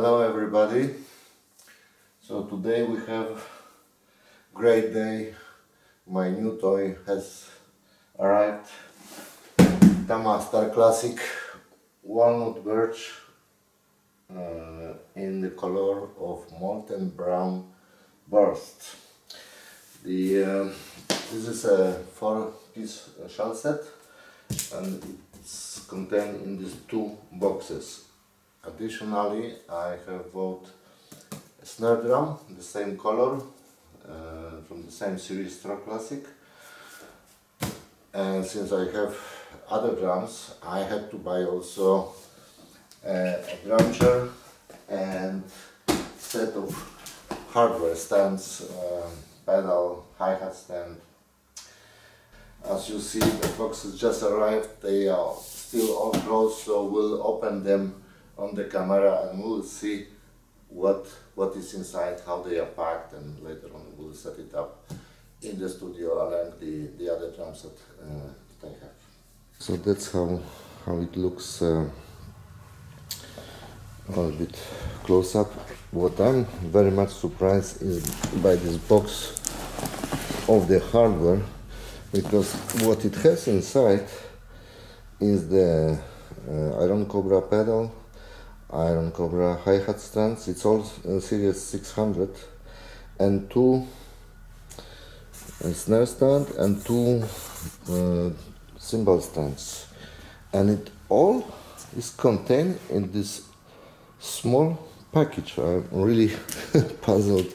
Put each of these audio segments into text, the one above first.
Hello everybody. So today we have great day. My new toy has arrived. Tama Star Classic Walnut Birch uh, in the color of molten brown burst. The um, this is a four piece shell set and it's contained in these two boxes Additionally, I have bought a snare drum, the same color, uh, from the same series Star Classic. And since I have other drums, I had to buy also a, a drum chair and set of hardware stands, uh, pedal, hi-hat stand. As you see, the boxes just arrived, they are still all closed, so we'll open them on the camera and we'll see what what is inside, how they are packed, and later on we'll set it up in the studio along the, the other drums that, uh, that I have. So that's how how it looks uh, a little bit close up. What I'm very much surprised is by this box of the hardware because what it has inside is the uh, Iron Cobra pedal Iron Cobra hi-hat stands. It's all Series 600 and two snare stand and two uh, cymbal stands and it all is contained in this small package. I'm really puzzled.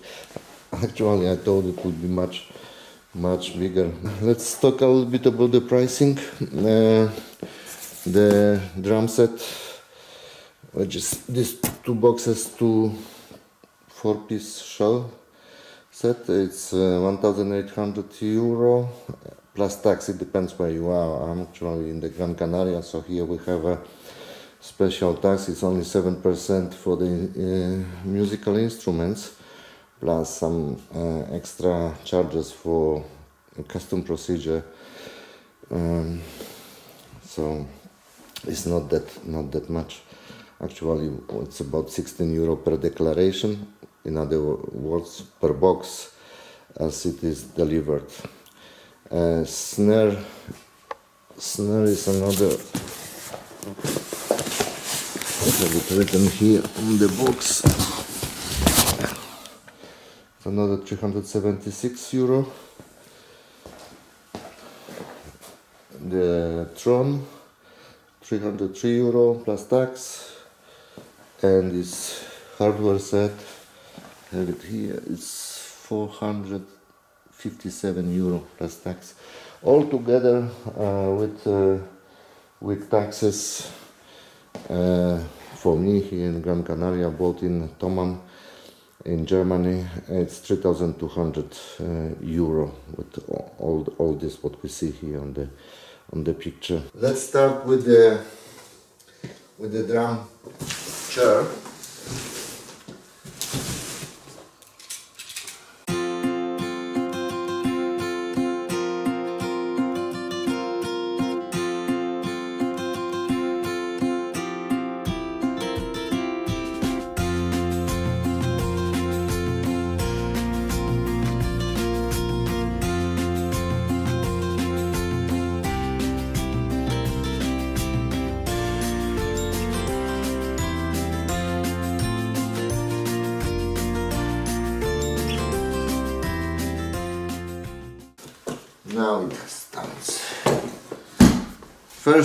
Actually, I thought it would be much, much bigger. Let's talk a little bit about the pricing. Uh, the drum set which is these two boxes two four piece shell set it's uh, 1800 euro plus tax. It depends where you are. I'm actually in the Gran Canaria so here we have a special tax. It's only 7% for the uh, musical instruments plus some uh, extra charges for custom procedure. Um, so it's not that not that much Actually, it's about 16 euro per declaration, in other words, per box as it is delivered. Uh, snare, snare is another, have it written here on the box, another 376 euro. The throne, 303 euro plus tax and this hardware set. Have it here. It's 457 euro plus tax. All together uh, with uh, with taxes uh, for me here in Gran Canaria bought in Thomann in Germany it's 3200 uh, euro with all all this what we see here on the on the picture. Let's start with the with the drum chair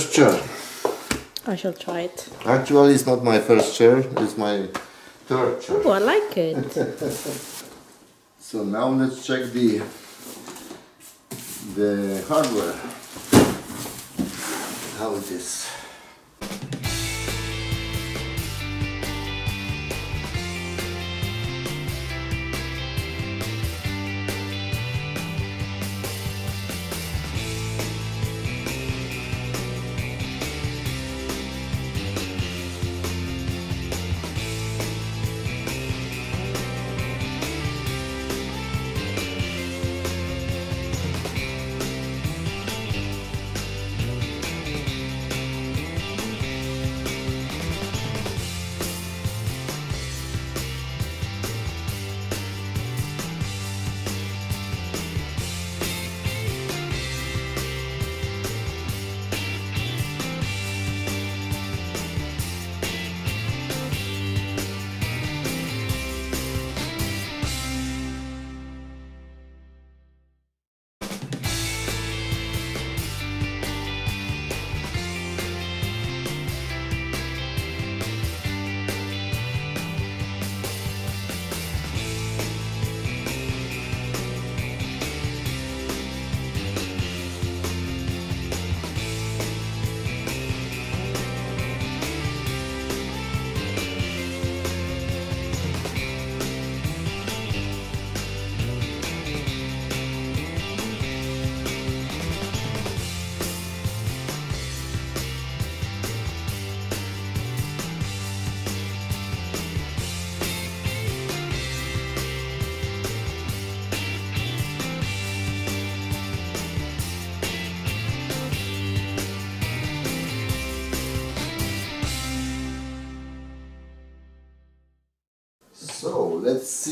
First chair. I shall try it. Actually, it's not my first chair, it's my third chair. Oh, I like it. So now let's check the the hardware. How it is.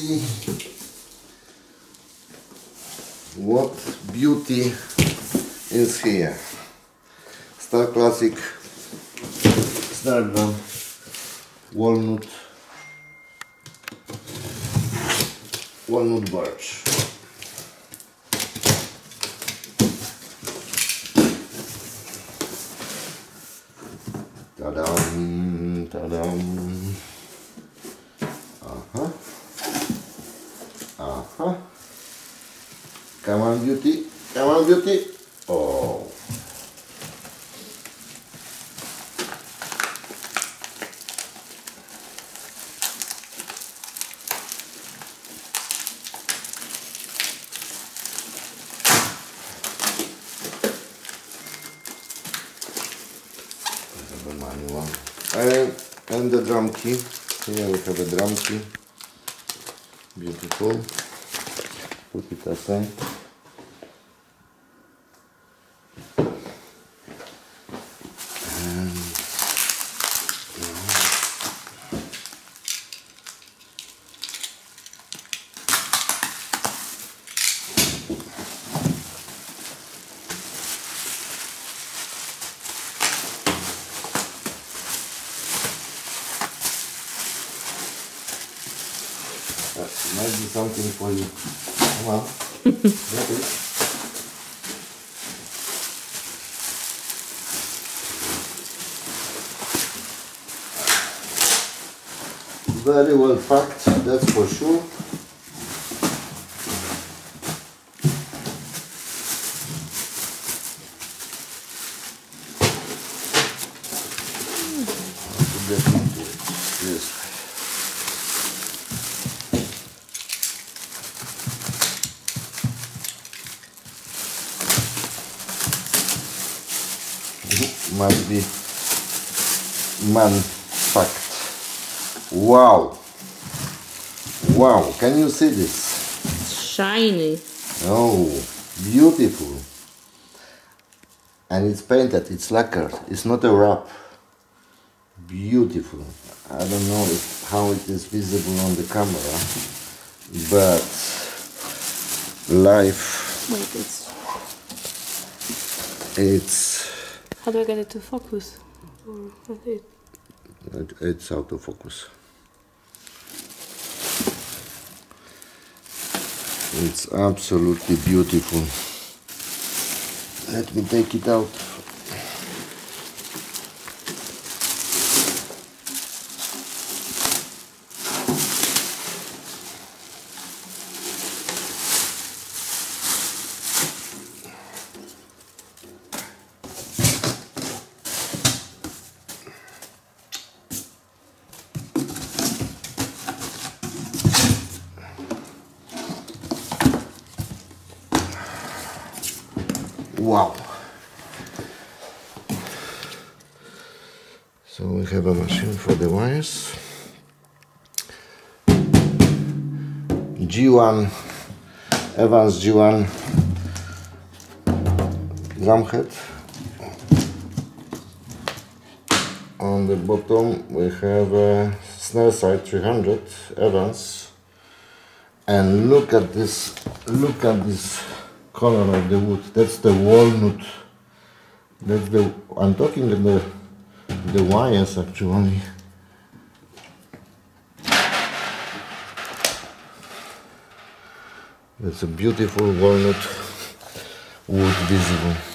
See what beauty is here. Star Classic Drum Walnut Walnut Birch. Ta-dam, ta-dam. Uh-huh. Uh-huh. Come on, beauty. Come on, beauty. Oh. the manual. And, and the drum key. Here we have a drum key. Beautiful. Put it aside. And that might be something for you. Come on. Get it. Very well packed, that's for sure. To get into it. This way. must be man fact. Wow. Wow, can you see this? It's shiny. Oh, beautiful. And it's painted, it's lacquered, it's not a wrap. Beautiful. I don't know if, how it is visible on the camera, but life, Wait, it's. it's How do I get it to focus? It, It, it's out of focus. It's absolutely beautiful. Let me take it out. Wow. So we have a machine for the wires. G1 Evans G1 drumhead. On the bottom we have uh, a snare side 300 Evans. And look at this look at this color of the wood. That's the walnut. That's the i'm talking the the wires actually that's a beautiful walnut wood visible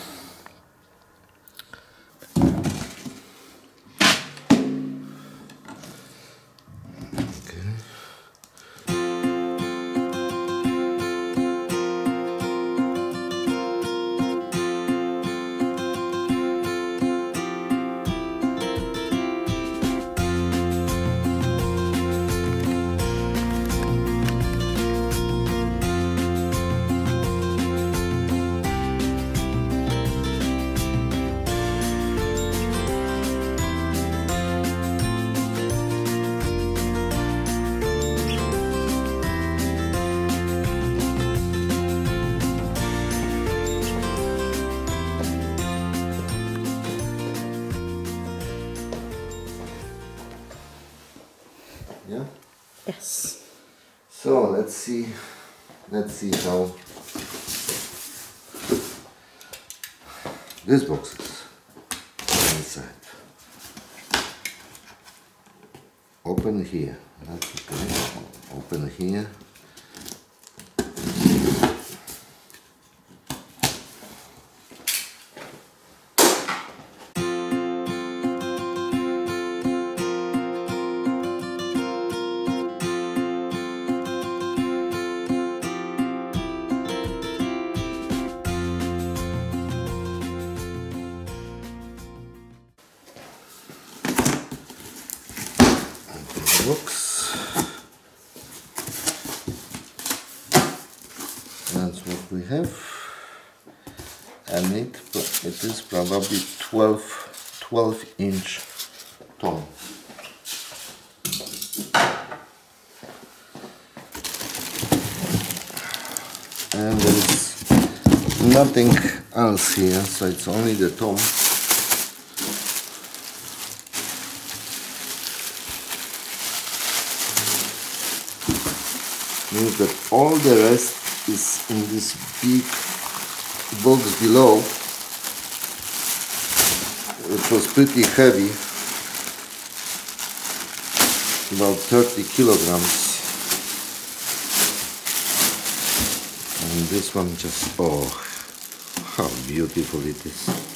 inside. Open here. That's okay. Open here. Probably 12, 12 inch tall. And there is nothing else here, so it's only the tom. means that all the rest is in this big box below was pretty heavy about 30 kilograms. And this one just oh how beautiful it is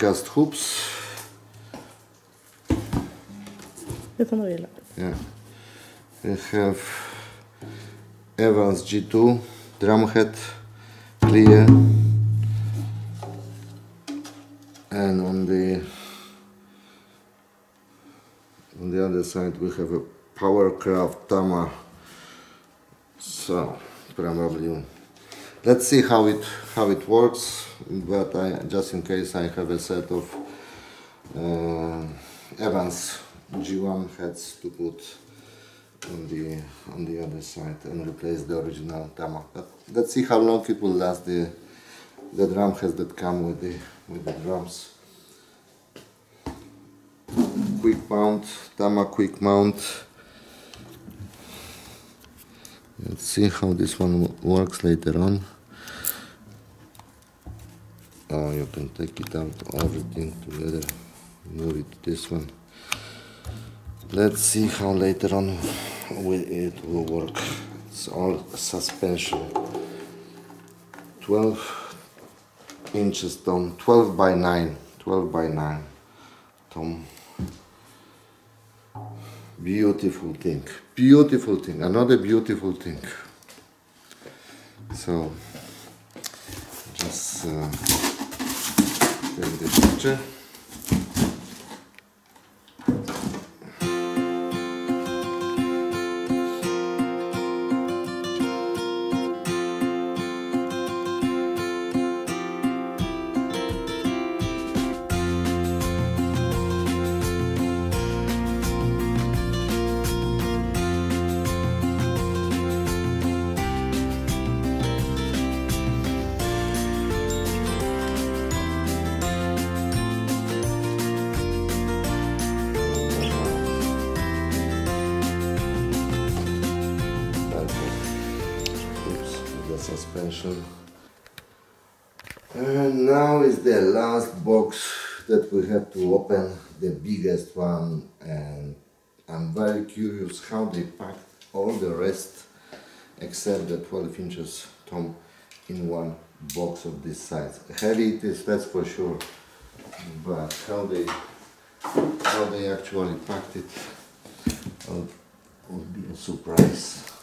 cast hoops du gilla. Yeah. We have Evans G2 drumhead clear and on the on the other side we have a Powercraft Tama so probably let's see how it how it works but I just in case I have a set of uh, Evans G1 heads to put on the on the other side and replace the original Tama. But let's see how long it will last the the drum heads that come with the with the drums. Quick mount, Tama quick mount. Let's see how this one works later on. Oh, you can take it out, everything together, move it to this one. Let's see how later on it will work. It's all suspension. 12 inches tom, 12 by 9, 12 by 9 tom. Beautiful thing, beautiful thing, another beautiful thing. So, just uh, take the picture. Open, the biggest one, and I'm very curious how they packed all the rest except the 12 inches tom in one box of this size. Heavy it is, that's for sure, but how they how they actually packed it uh, will, will be a surprise.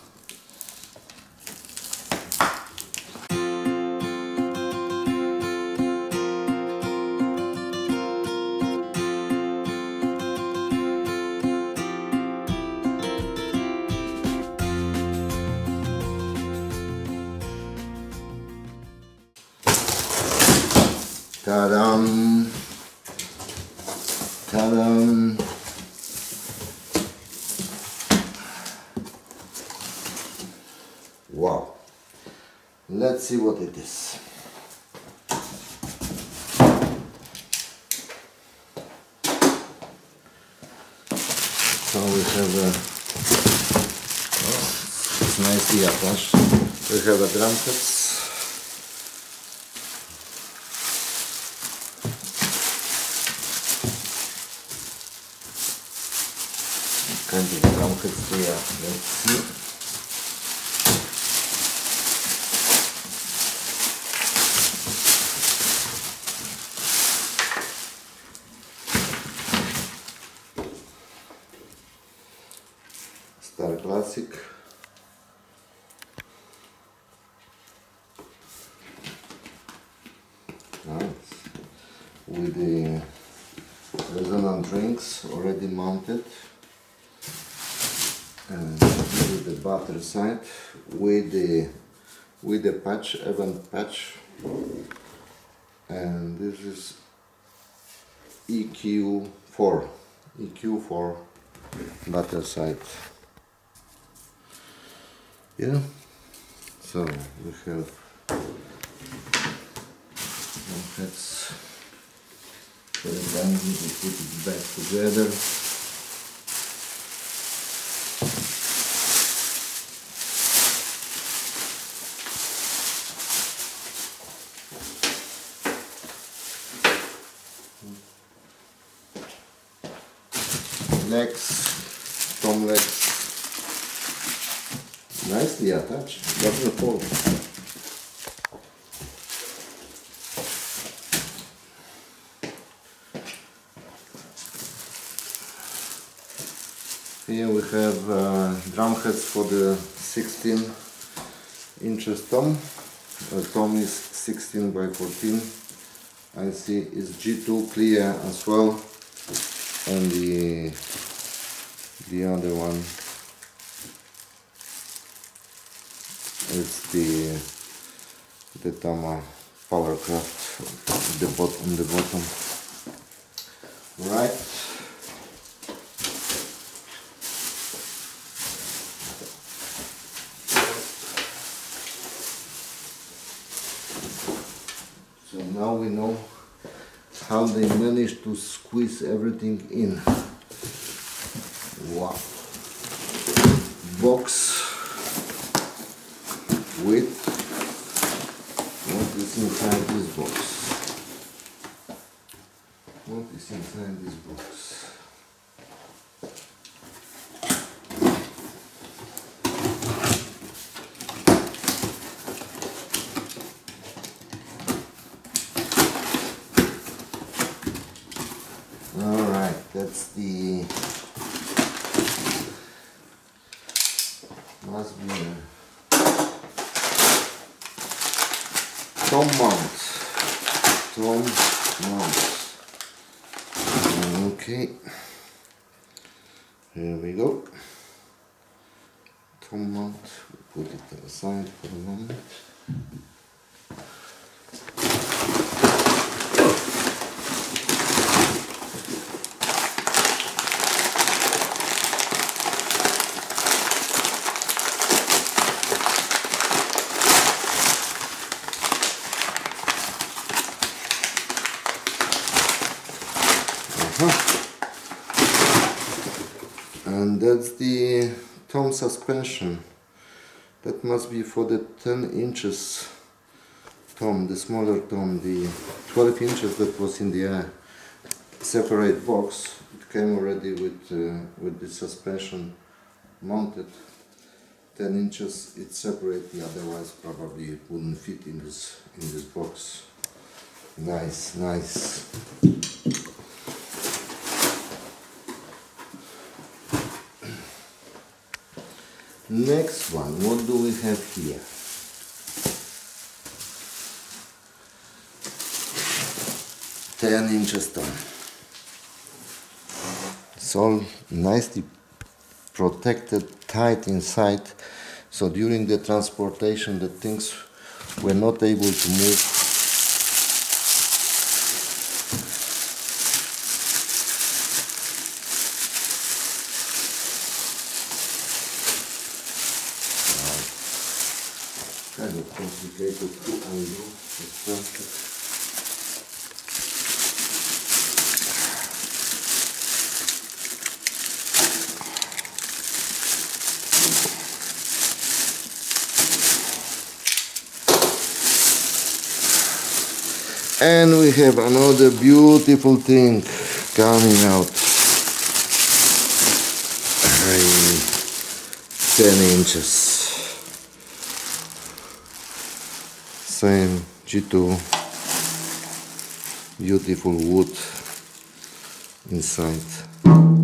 We have a drum heads. Kind of drum heads here, let's see. Star Classic. Nice. With the resonant rings already mounted. And with the battery side with the with the patch, event patch. And this is EQ4. EQ4 batter side. Yeah. So we have for the binding to put it back together. legs, tom legs, nicely attached, doesn't fall. Here we have uh, drum heads for the 16 inches tom. Tom is 16 by 14. I see it's G2 clear as well and the the other one is the the Tama Powercraft the bot on the bottom right so now we know how they managed to squeeze everything in. Wow. Box with what is inside this box? What is inside this box? Alright, that's the must be a tom mount. Tom mount. Okay. Here we go. Tom mount. Put it aside for a moment. and that's the tom suspension. That must be for the 10 inches tom the smaller tom the 12 inches that was in the uh, separate box. It came already with uh, with the suspension mounted. 10 inches it's separately otherwise probably it wouldn't fit in this in this box. Nice nice Next one, what do we have here? Ten inches tall. It's all nicely protected, tight inside. So during the transportation, the things were not able to move. kind of complicated this plastic. And we have another beautiful thing coming out. Hey, 10 inches. Same G2. Beautiful wood inside.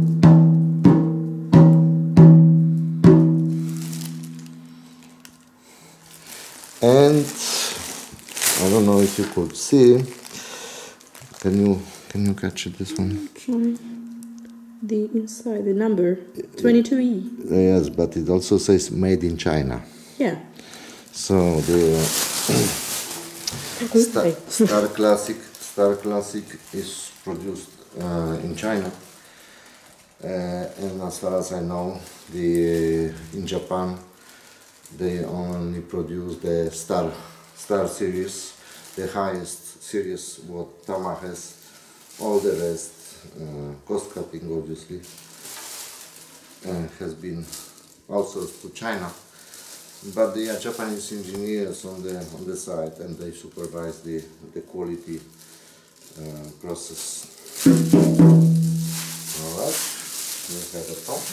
See. Can you can you catch it, this one? The inside, the number 22E. Yes, but it also says made in China. Yeah. So the Star, Star Classic Star Classic is produced uh, in China, uh, and as far as I know, the in Japan they only produce the Star Star series, the highest series what Tama has. All the rest, uh, cost cutting obviously, uh, has been outsourced to China but they are Japanese engineers on the on the site and they supervise the the quality uh, process. All right, we have a top.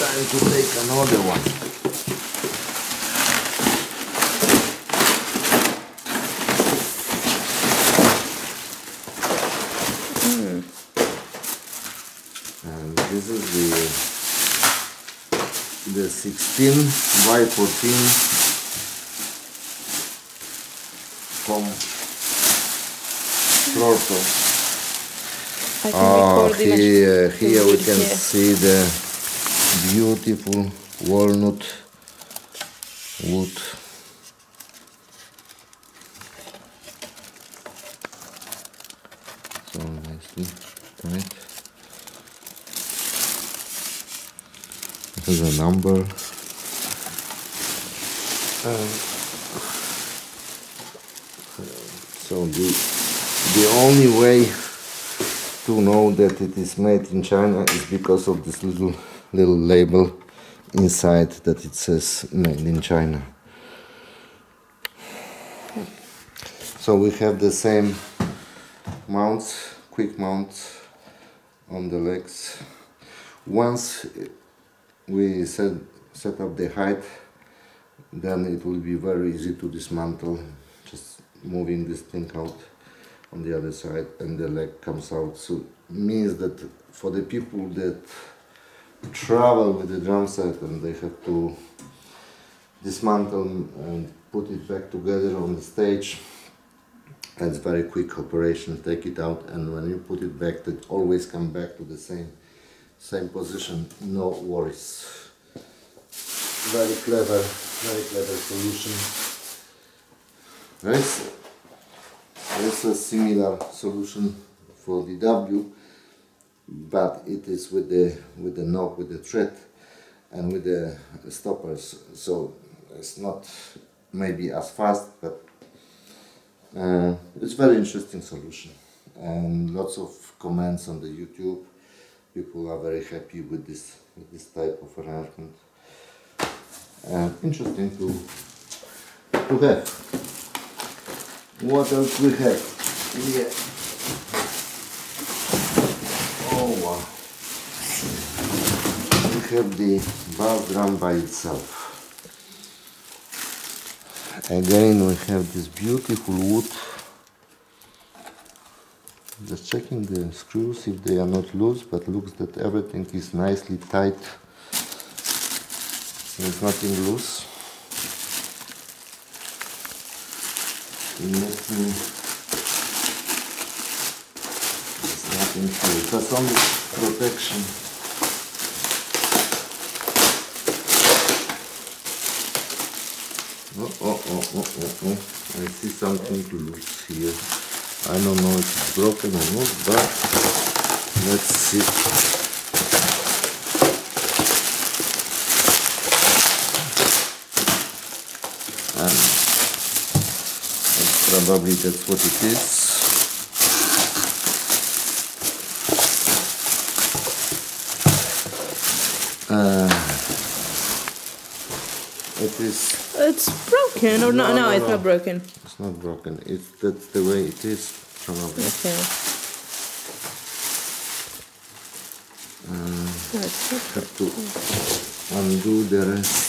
And time to take another one. and this is the the 16 by 14 from floor tom. I can record ah, the image. here, here we can see the beautiful walnut wood. So nicely tight. This is a number. Um, so the the only way to know that it is made in China is because of this little little label inside that it says made in China. So we have the same mounts, quick mounts on the legs. Once we set, set up the height, then it will be very easy to dismantle, just moving this thing out on the other side and the leg comes out. So means that for the people that travel with the drum set and they have to dismantle and put it back together on the stage, it's very quick operation. Take it out and when you put it back, it always come back to the same same position. No worries. Very clever, very clever solution. There's, there's a similar solution for the W, but it is with the with the knob, with the thread, and with the stoppers. So it's not maybe as fast, but uh, it's very interesting solution. And lots of comments on the YouTube. People are very happy with this with this type of arrangement. And interesting to to have. What else we have? Yeah. Oh wow. We have the bass drum by itself. Again we have this beautiful wood. Just checking the screws if they are not loose, but looks that everything is nicely tight. There's nothing loose. There's nothing here. That's only protection. oh, oh, oh, oh, oh. I see something loose here. I don't know if it's broken or not, but let's see. Probably that's what it is. Uh, it is it's broken, or no? No, No, no, it's no. not broken. It's not broken. It's that's the way it is. Probably. Okay. Uh, not. Have to undo the rest.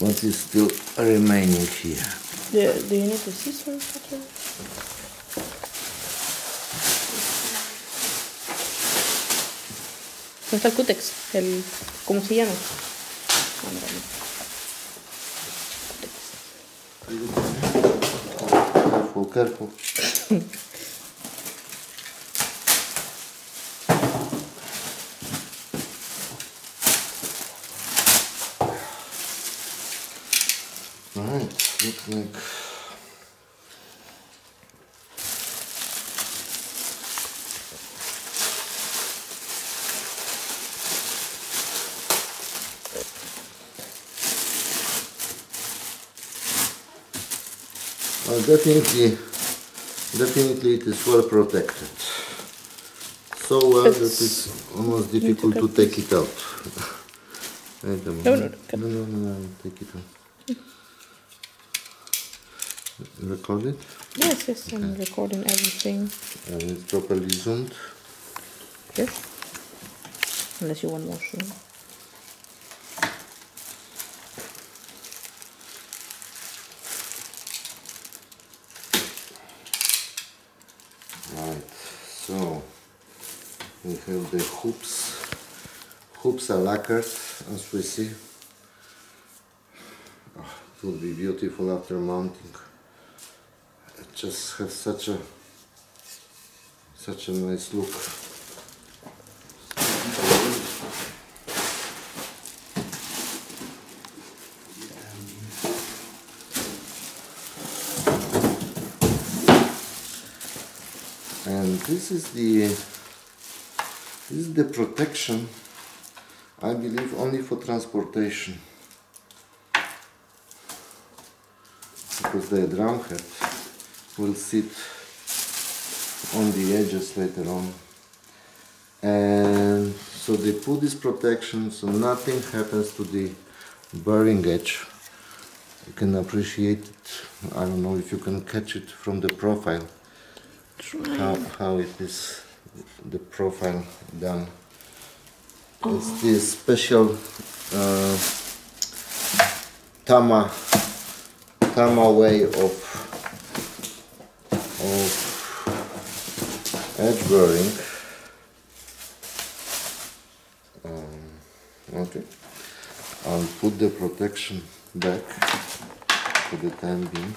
What is still remaining here? Do, do you need the scissor cutter? ¿Dónde está el cutex? El, ¿Cómo se llama? Careful, careful. Right, looks like Uh, definitely, definitely it is well protected. So well that It's- it's almost difficult to take it out. Wait a No, no, no, no, no, no, take it out. Record it Yes, yes, I'm recording everything. and it's properly zoomed. Yes. Unless you want more zoom. Right, so we have the hoops. Hoops are lacquered as we see. Ah, it will be beautiful after mounting. It just has such a such a nice look. and this is the this is the protection I believe only for transportation. Because the drum head will sit on the edges later on. And so they put this protection so nothing happens to the bearing edge. You can appreciate it. I don't know if you can catch it from the profile how, how it is the profile done. It's this special uh, Tama Tama way of of edge wearing. Um, okay, I'll put the protection back for the time being.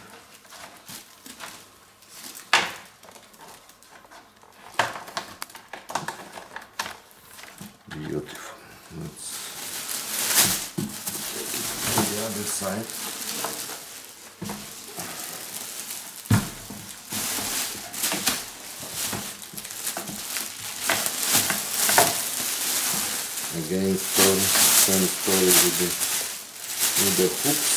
Beautiful. Let's take it to the other side. Again, story, same story with the with the hooks.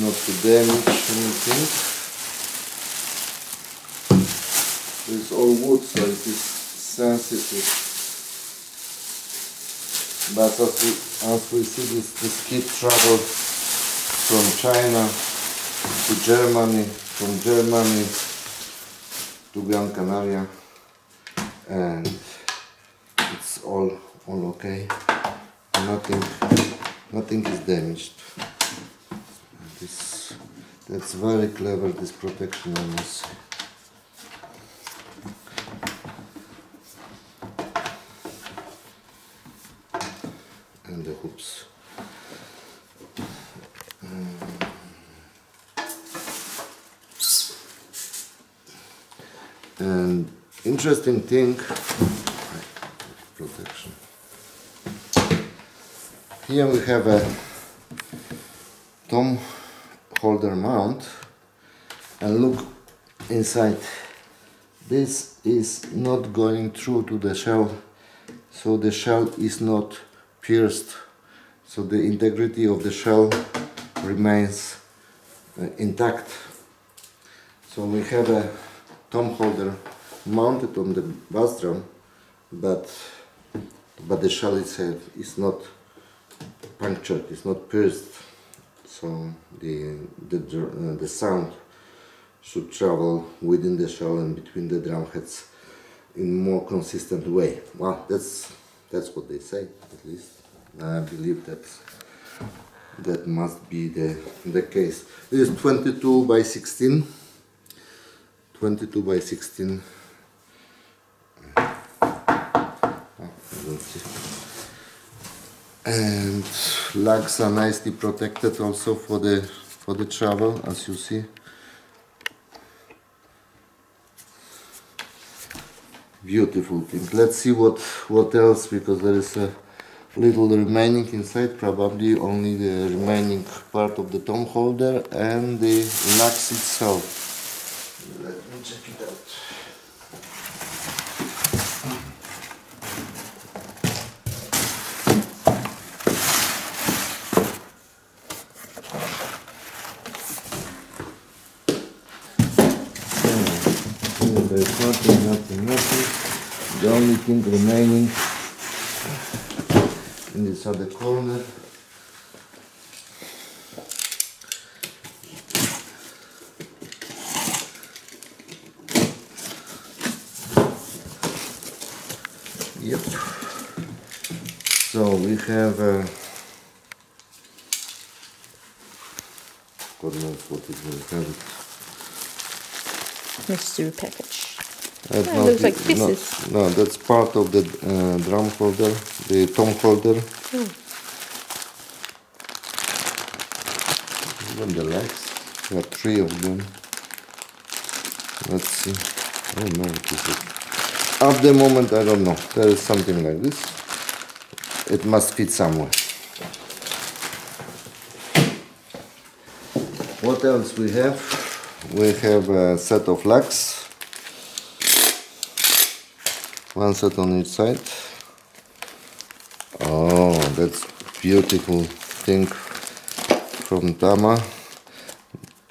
Not to damage anything. It's all wood, so it is sensitive. But as we, as we see, this, this kit traveled from China to Germany, from Germany to Gran Canaria, and it's all all okay. Nothing, nothing is damaged. That's very clever, this protection on this. And the hoops. Um, and interesting thing, protection. Here we have a tom holder mount and look inside. This is not going through to the shell, so the shell is not pierced. So the integrity of the shell remains uh, intact. So we have a tom holder mounted on the bass drum, but but the shell itself is not punctured, it's not pierced. So the the uh, the sound should travel within the shell and between the drum heads in more consistent way. Well, that's that's what they say at least. I believe that that must be the the case. This is 22 by 16. 22 by 16 and lugs are nicely protected also for the for the travel as you see. Beautiful thing. Let's see what what else because there is a little remaining inside. Probably only the remaining part of the tom holder and the lugs itself. Let me check it out there's nothing, nothing, only remaining in this other corner Yep. So we have uh, God what it will have. Mystery package. Yeah, it looks the- no- pieces. No, that's part of the uh, drum holder, the tom holder. Hmm. Even the legs. There are three of them. Let's see. Oh no, it is it. At the moment, I don't know. There is something like this. It must fit somewhere. What else we have? We have a set of lugs. One set on each side. Oh, that's beautiful thing from Tama.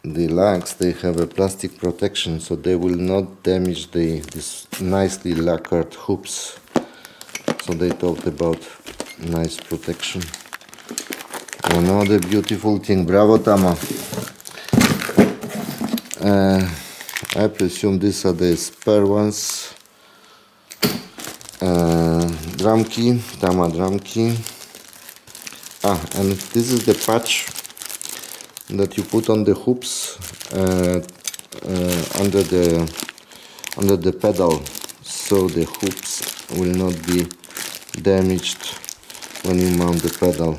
The lugs they have a plastic protection, so they will not damage the this nicely lacquered hoops. So they talked about nice protection. Another beautiful thing. Bravo, Tama. Uh, I presume these are the spare ones. Drum key, Tama drum key. Ah, and this is the patch that you put on the hoops uh, uh, under the under the pedal, so the hoops will not be damaged when you mount the pedal.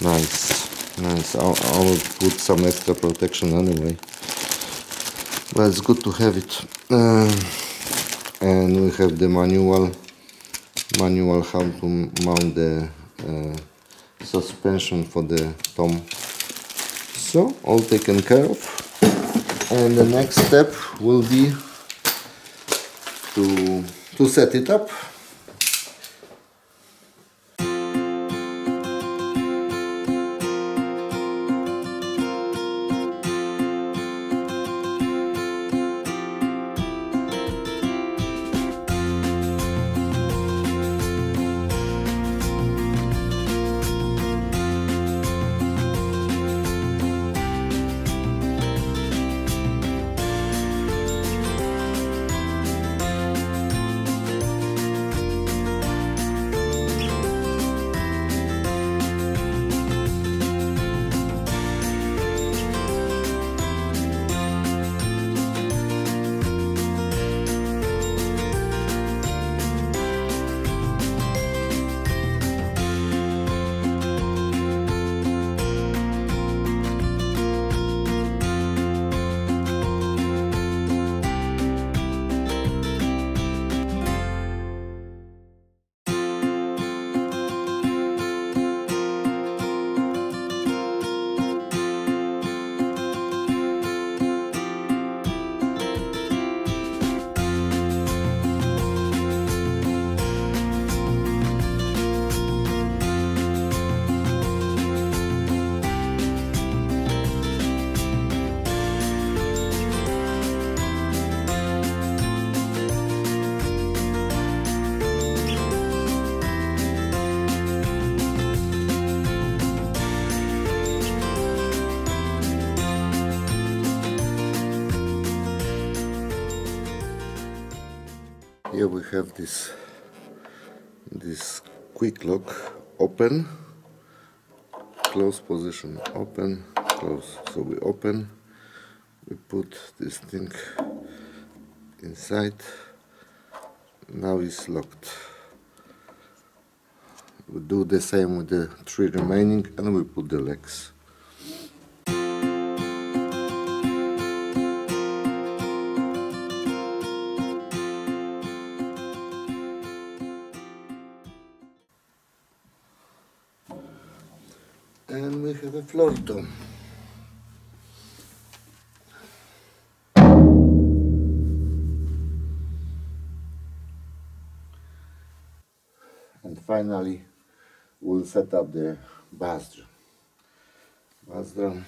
Nice, nice. I'll, I'll put some extra protection anyway, but it's good to have it. Uh, and we have the manual manual how to mount the uh, suspension for the tom. So all taken care of. And the next step will be to to set it up here we have this this quick lock open. Close position open close. So we open we put this thing inside. Now it's locked. We do the same with the three remaining and we put the legs tom and finally we'll set up the bass drum. Bass drum,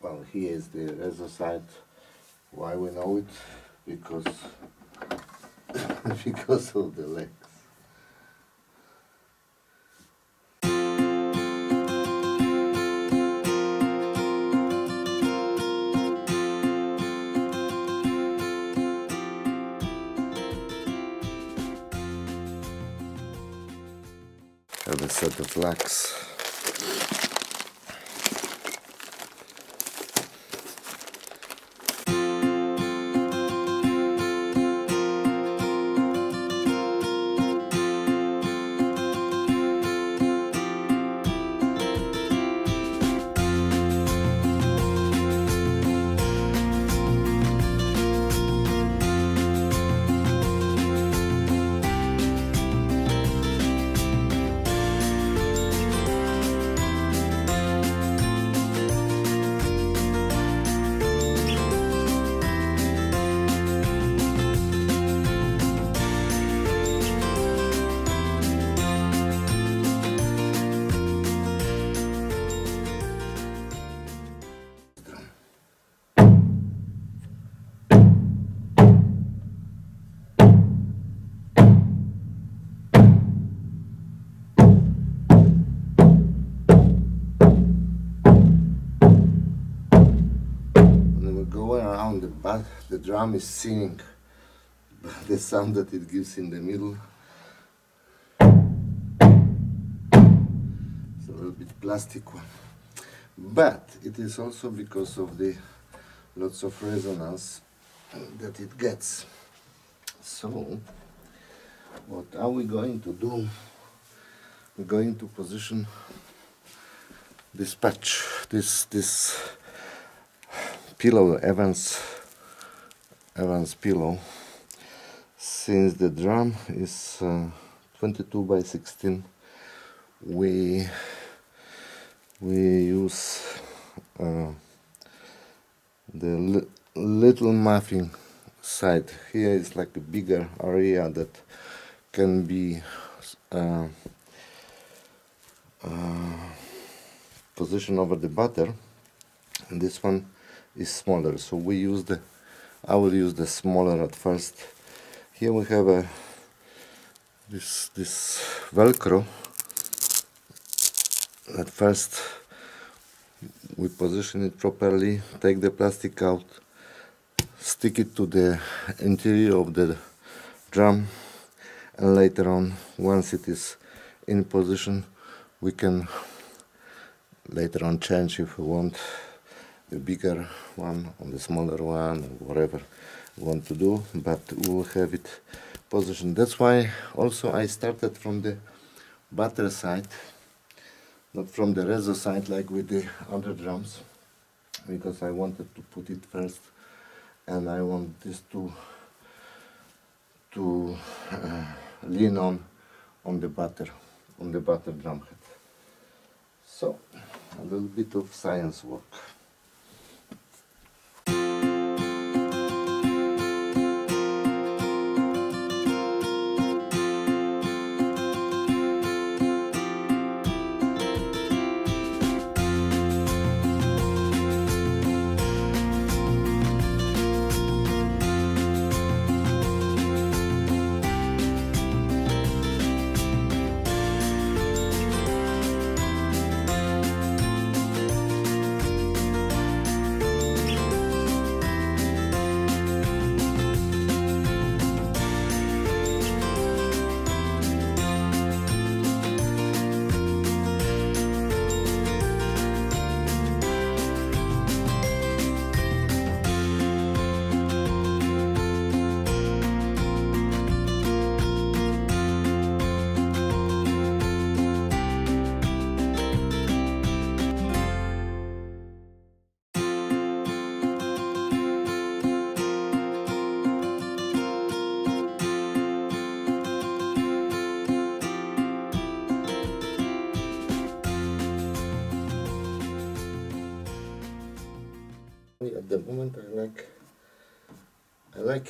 well here is the reso side. Why we know it? Because because of the legs. Set of legs. Drum is singing but the sound that it gives in the middle. It's a little bit plastic one. But it is also because of the lots of resonance that it gets. So, what are we going to do? We're going to position this patch, this this pillow Evans Evans pillow since the drum is uh, 22 by 16 we we use uh, the li little muffin side. Here is like a bigger area that can be uh, uh, positioned over the batter. And this one is smaller so we use the I will use the smaller at first. Here we have a this this velcro at first we position it properly take the plastic out stick it to the interior of the drum and later on once it is in position we can later on change if we want the bigger one on the smaller one or whatever we want to do but we'll have it positioned. That's why also I started from the batter side not from the reso side like with the other drums because I wanted to put it first and I want this to to uh, lean on on the batter on the batter drum head. So a little bit of science work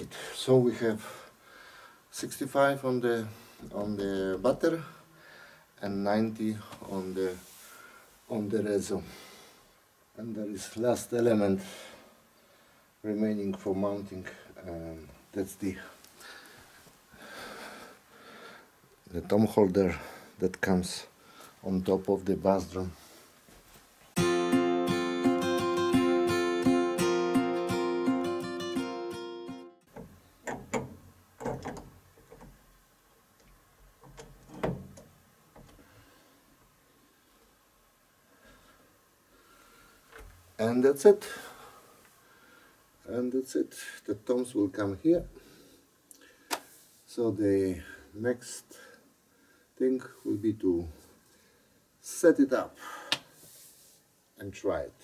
it. So we have 65 on the on the batter and 90 on the on the resin. And there is last element remaining for mounting. Um, that's the the tom holder that comes on top of the bass drum. That's it. And that's it. The toms will come here. So the next thing will be to set it up and try it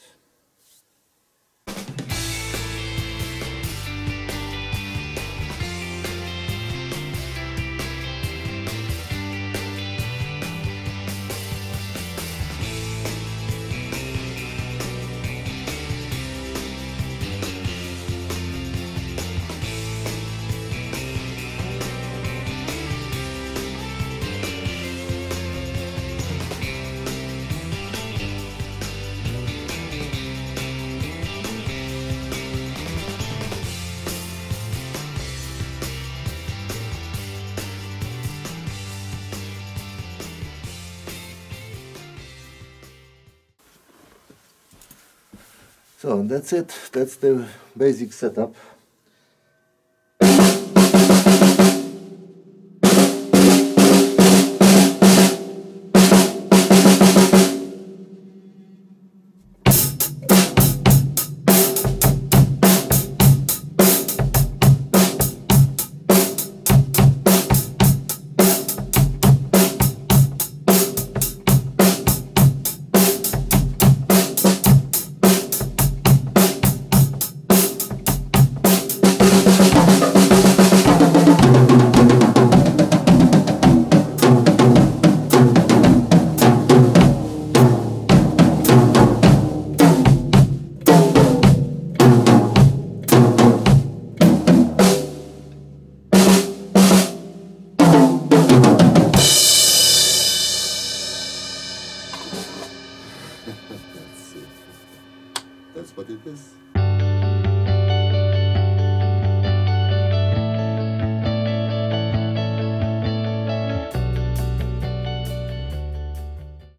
So that's it. That's the basic setup.